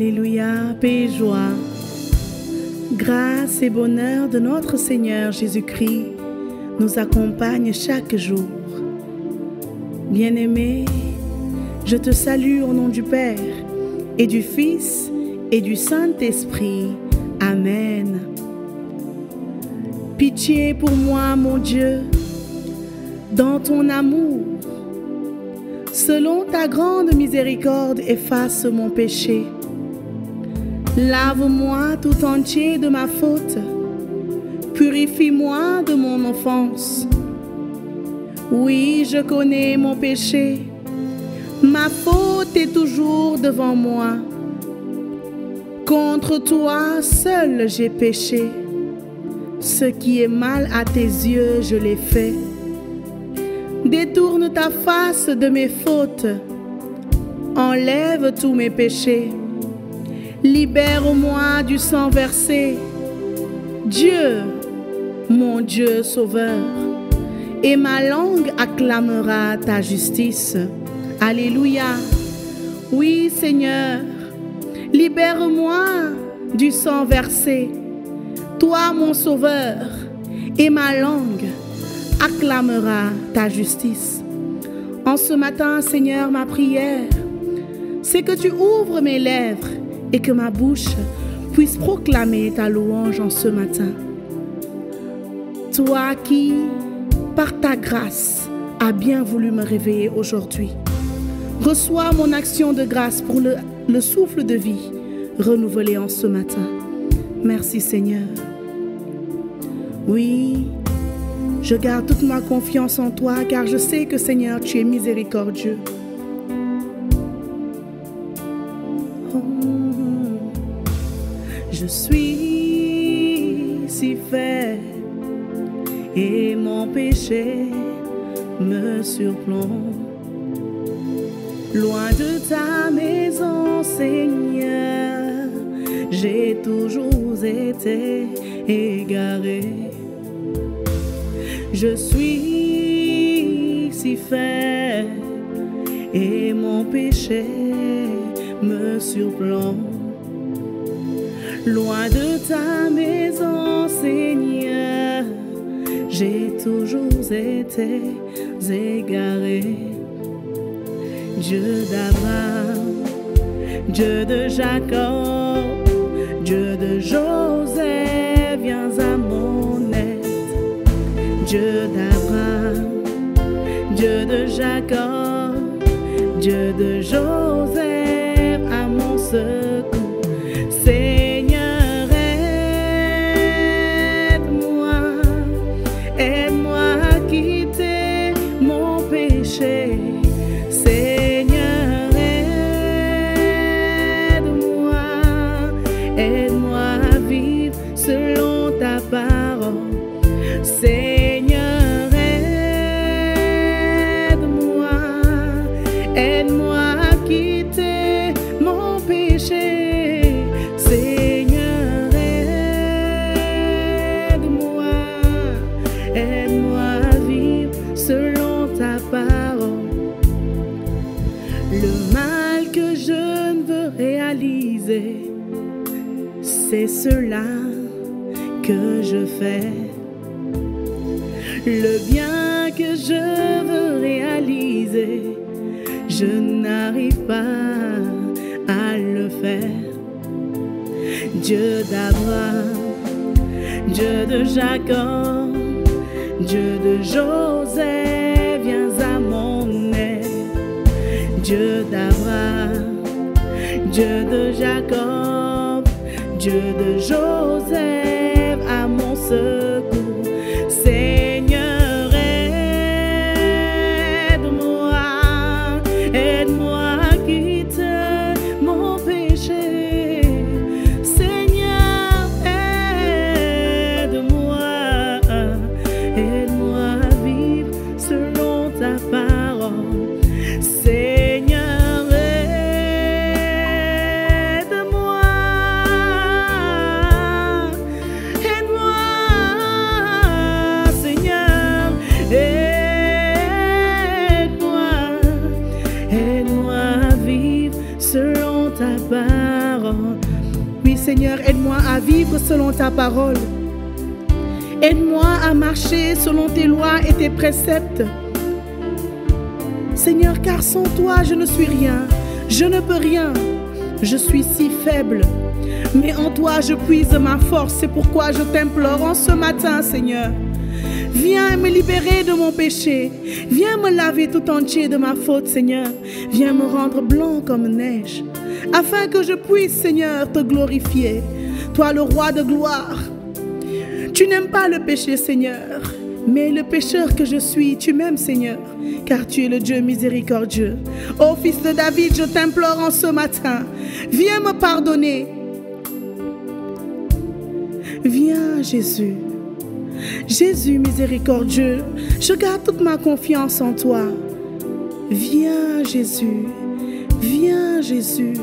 Alléluia, paix et joie. Grâce et bonheur de notre Seigneur Jésus-Christ nous accompagnent chaque jour. Bien-aimé, je te salue au nom du Père et du Fils et du Saint-Esprit. Amen. Pitié pour moi, mon Dieu, dans ton amour. Selon ta grande miséricorde, efface mon péché. Lave-moi tout entier de ma faute. Purifie-moi de mon offense. Oui, je connais mon péché. Ma faute est toujours devant moi. Contre toi seul j'ai péché. Ce qui est mal à tes yeux, je l'ai fait. Détourne ta face de mes fautes. Enlève tous mes péchés. Libère-moi du sang versé. Dieu, mon Dieu sauveur. Et ma langue acclamera ta justice. Alléluia. Oui, Seigneur, libère-moi du sang versé. Toi, mon sauveur, et ma langue acclamera ta justice. En ce matin, Seigneur, ma prière, c'est que tu ouvres mes lèvres et que ma bouche puisse proclamer ta louange en ce matin. Toi qui, par ta grâce, as bien voulu me réveiller aujourd'hui. Reçois mon action de grâce pour le, le souffle de vie renouvelé en ce matin. Merci Seigneur. Oui, je garde toute ma confiance en toi car je sais que Seigneur, tu es miséricordieux. Je suis si fait et mon péché me surplombe. Loin de ta maison, Seigneur, j'ai toujours été égaré. Je suis si faible et mon péché me surplombe. Loin de ta maison, Seigneur, j'ai toujours été égaré. Dieu d'Abraham, Dieu de Jacob, Dieu de Joseph, viens à mon aide. Dieu d'Abraham, Dieu de Jacob, Dieu de Joseph, selon ta parole. Seigneur, aide-moi, aide-moi à quitter mon péché. Seigneur, aide-moi, aide-moi à vivre selon ta parole. Le mal que je ne veux réaliser, c'est cela Le bien que je veux réaliser, je n'arrive pas à le faire. Dieu d'Abraham, Dieu de Jacob, Dieu de Joseph, viens à mon aide. Dieu d'Abraham, Dieu de Jacob, Dieu de Joseph, Seigneur, aide-moi à vivre selon ta parole. Aide-moi à marcher selon tes lois et tes préceptes. Seigneur, car sans toi, je ne suis rien. Je ne peux rien. Je suis si faible. Mais en toi, je puise ma force. C'est pourquoi je t'implore en ce matin, Seigneur. Viens me libérer de mon péché. Viens me laver tout entier de ma faute, Seigneur. Viens me rendre blanc comme neige. Afin que je puisse, Seigneur, te glorifier. Toi, le roi de gloire. Tu n'aimes pas le péché, Seigneur. Mais le pécheur que je suis, tu m'aimes, Seigneur, car tu es le Dieu miséricordieux. Ô Fils de David, je t'implore en ce matin, viens me pardonner. Viens, Jésus. Jésus miséricordieux, je garde toute ma confiance en toi. Viens, Jésus. Viens, Jésus.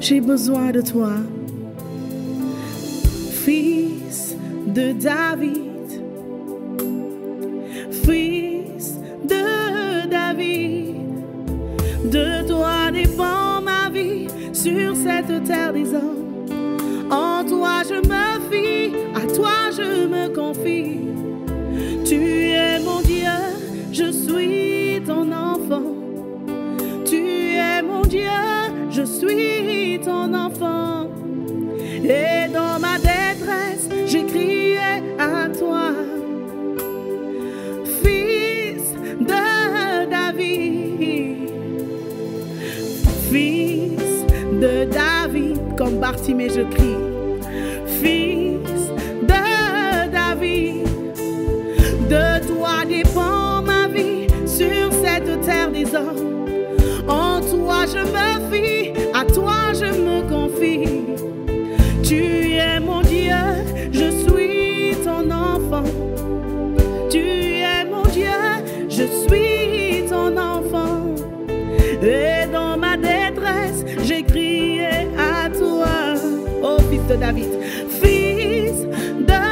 J'ai besoin de toi. Fils de David. Fils de David, de toi dépend ma vie sur cette terre des hommes. En toi je me fie, à toi je me confie. Suis ton enfant. Et dans ma détresse, j'ai crié à toi. Fils de David, fils de David, comme Bartimée je crie. Fils de David, de toi dépend ma vie sur cette terre des hommes. En toi je me fie, David, fils de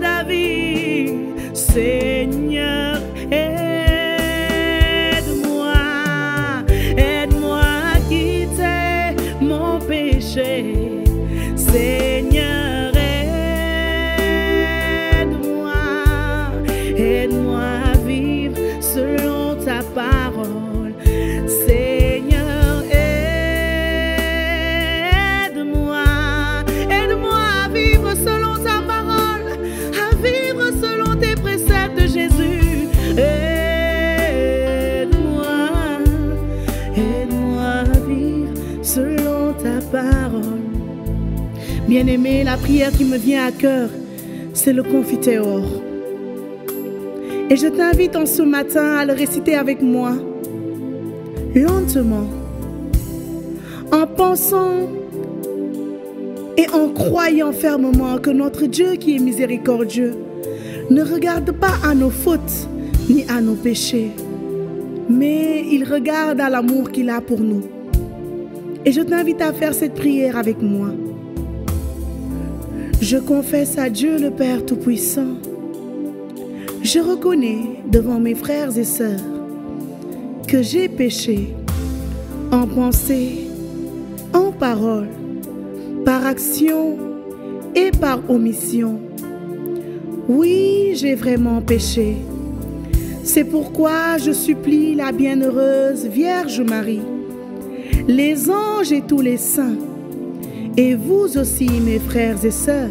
David, Seigneur, aide-moi, aide-moi à quitter mon péché. Seigneur, Bien-aimé, la prière qui me vient à cœur, c'est le confiteor. Et je t'invite en ce matin à le réciter avec moi, lentement, en pensant et en croyant fermement que notre Dieu qui est miséricordieux ne regarde pas à nos fautes ni à nos péchés, mais il regarde à l'amour qu'il a pour nous. Et je t'invite à faire cette prière avec moi. Je confesse à Dieu le Père Tout-Puissant. Je reconnais devant mes frères et sœurs que j'ai péché en pensée, en parole, par action et par omission. Oui, j'ai vraiment péché. C'est pourquoi je supplie la bienheureuse Vierge Marie, les anges et tous les saints, et vous aussi, mes frères et sœurs,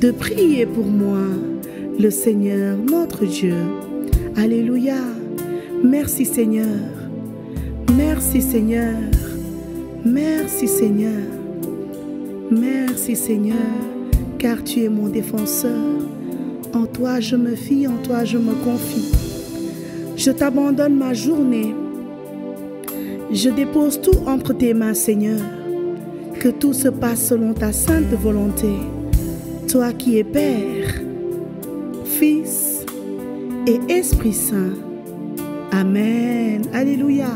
de prier pour moi, le Seigneur notre Dieu. Alléluia. Merci Seigneur. Merci Seigneur. Merci Seigneur. Merci Seigneur, car tu es mon défenseur. En toi je me fie, en toi je me confie. Je t'abandonne ma journée. Je dépose tout entre tes mains, Seigneur. Que tout se passe selon ta sainte volonté. Toi qui es Père, Fils et Esprit Saint. Amen. Alléluia.